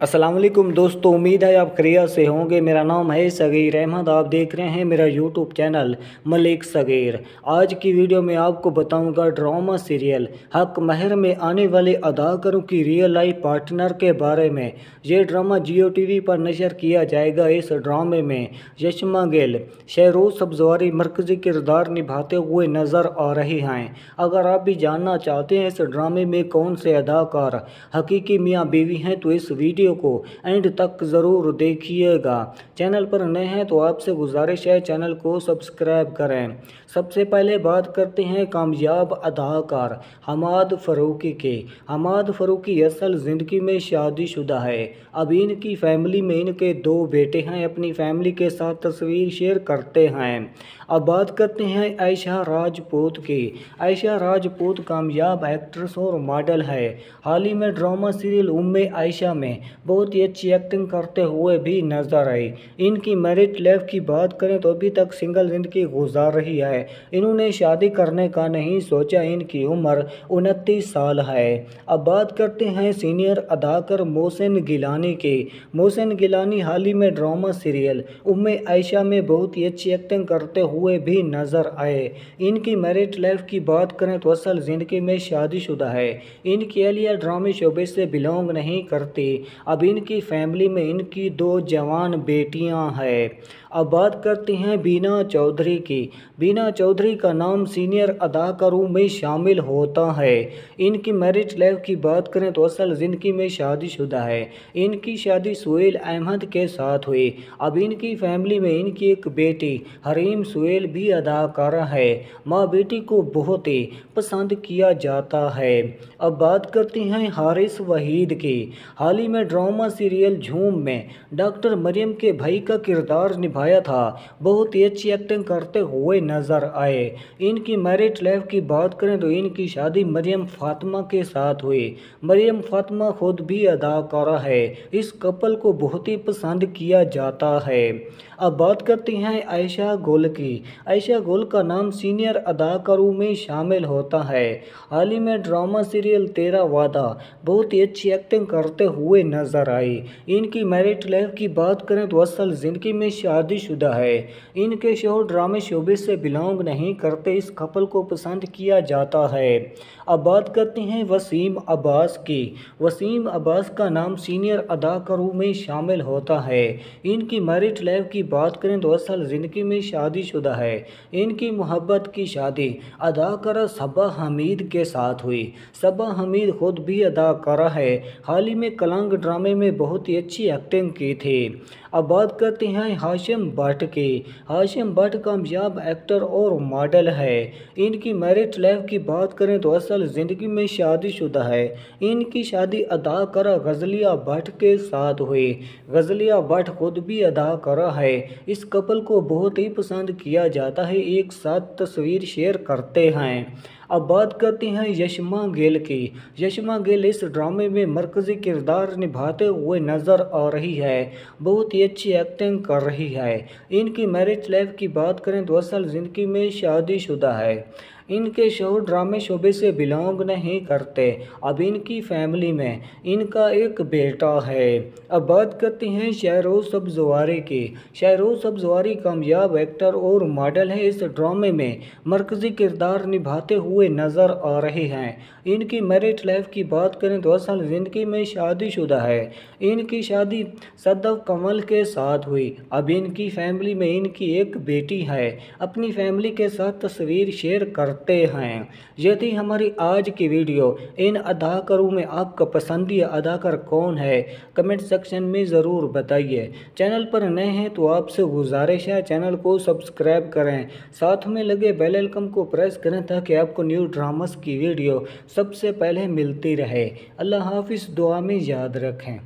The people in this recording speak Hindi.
वालेकुम दोस्तों, उम्मीद है आप खरिया से होंगे। मेरा नाम है सगीर अहमद, आप देख रहे हैं मेरा यूट्यूब चैनल मलिक सगीर। आज की वीडियो में आपको बताऊँगा ड्रामा सीरियल हक महर में आने वाले अदाकारों की रियल लाइफ पार्टनर के बारे में। ये ड्रामा जियो टीवी पर नशर किया जाएगा इस ड्रामे में। यशमा गिल, शहरोज सब्जवारी मरकज़ी किरदार निभाते हुए नज़र आ रहे हैं। अगर आप भी जानना चाहते हैं इस ड्रामे में कौन से अदाकार हकीकी मियाँ बीवी हैं तो इस वीडियो वीडियो को एंड तक ज़रूर देखिएगा। चैनल पर नए हैं तो आपसे गुजारिश है चैनल को सब्सक्राइब करें। सबसे पहले बात करते हैं कामयाब अदाकार हमाद फ़रूकी के। हमाद फ़रूकी असल ज़िंदगी में शादीशुदा है। अब इनकी फैमिली में इनके दो बेटे हैं, अपनी फैमिली के साथ तस्वीर शेयर करते हैं। अब बात करते हैं ऐशा राजपूत की। ऐशा राजपूत कामयाब एक्ट्रेस और मॉडल है। हाल ही में ड्रामा सीरियल उम्मे आयशा में बहुत ही अच्छी एक्टिंग करते हुए भी नज़र आई। इनकी मैरिज लाइफ की बात करें तो अभी तक सिंगल ज़िंदगी गुजार रही है। इन्होंने शादी करने का नहीं सोचा, इनकी उम्र उनतीस साल है। अब बात करते हैं सीनियर अदाकर मोहसिन गिलानी की। मोहसिन गिलानी हाल ही में ड्रामा सीरियल उम्मे आयशा में बहुत ही अच्छी एक्टिंग करते हुए भी नज़र आए। इनकी मैरिज लाइफ की बात करें तो असल ज़िंदगी में शादीशुदा है। इनकी एलिया ड्रामे शोबे से बिलोंग नहीं करती। अब इनकी फैमिली में इनकी दो जवान बेटियाँ हैं। अब बात करते हैं बीना चौधरी की। बीना चौधरी का नाम सीनियर अदाकारों में शामिल होता है। इनकी मैरिज लाइफ की बात करें तो असल ज़िंदगी में शादीशुदा है। इनकी शादी सुहेल अहमद के साथ हुई। अब इनकी फैमिली में इनकी एक बेटी हरीम सुहेल भी अदाकारा है। माँ बेटी को बहुत ही पसंद किया जाता है। अब बात करते हैं हारिस वहीद की। हाल ही में ड्रामा सीरियल झूम में डॉक्टर मरियम के भाई का किरदार निभाया था। बहुत ही अच्छी एक्टिंग करते हुए नज़र आए। इनकी मैरिज लाइफ की बात करें तो इनकी शादी मरियम फातिमा के साथ हुई। मरियम फातिमा खुद भी अदाकारा है। इस कपल को बहुत ही पसंद किया जाता है। अब बात करते हैं आयशा गोल की। आयशा गोल का नाम सीनियर अदाकारों में शामिल होता है। हाल ही में ड्रामा सीरियल तेरा वादा बहुत ही अच्छी एक्टिंग करते हुए नज़र आई। इनकी मैरिज लाइफ की बात करें तो असल ज़िंदगी में शादीशुदा है। इनके शो ड्रामे शोबे से बिलोंग नहीं करते इस कपल को पसंद किया जाता है। अब बात करते हैं वसीम अब्बास की। वसीम अब्बास का नाम सीनियर अदाकारों में शामिल होता है। इनकी मैरिज लाइफ की बात करें तो असल ज़िंदगी में शादीशुदा है। इनकी मोहब्बत की शादी अदाकारा सबा हमीद के साथ हुई। सबा हमीद खुद भी अदाकारा है। हाल ही में कलंग ड्रामे में बहुत ही अच्छी एक्टिंग की थी। अब बात करते हैं हाशिम भट्ट की। हाशिम भट्ट कामयाब एक्टर और मॉडल है। इनकी मैरिज लाइफ की बात करें तो असल ज़िंदगी में शादीशुदा है। इनकी शादी अदाकारा गज़लिया भट्ट के साथ हुई। गज़लिया भट्ट खुद भी अदाकारा है। इस कपल को बहुत ही पसंद किया जाता है। एक साथ तस्वीर शेयर करते हैं। अब बात करते हैं यशमा गिल की। यशमा गिल इस ड्रामे में मरकज़ी किरदार निभाते हुए नज़र आ रही है। बहुत ही अच्छी एक्टिंग कर रही है। इनकी मैरिज लाइफ की बात करें तो असल ज़िंदगी में शादीशुदा है। इनके शो ड्रामे शोबे से बिलोंग नहीं करते। अब इनकी फैमिली में इनका एक बेटा है। अब बात करते हैं शहरोज सब्जवारी की। शहरोज सब्जवारी कामयाब एक्टर और मॉडल है इस ड्रामे में। मरकज़ी किरदार निभाते हुए नज़र आ रहे हैं। इनकी मैरिज लाइफ की बात करें तो असल ज़िंदगी में शादीशुदा है। इनकी शादी सदव कमल के साथ हुई। अब इनकी फैमिली में इनकी एक बेटी है। अपनी फैमिली के साथ तस्वीर शेयर कर सकते हैं। यदि हमारी आज की वीडियो इन अदाकारों में आपका पसंदीदा अदाकार कौन है कमेंट सेक्शन में ज़रूर बताइए। चैनल पर नए हैं तो आपसे गुजारिश है चैनल को सब्सक्राइब करें। साथ में लगे बेल आइकन को प्रेस करें ताकि आपको न्यू ड्रामास की वीडियो सबसे पहले मिलती रहे। अल्लाह हाफिज़, दुआ में याद रखें।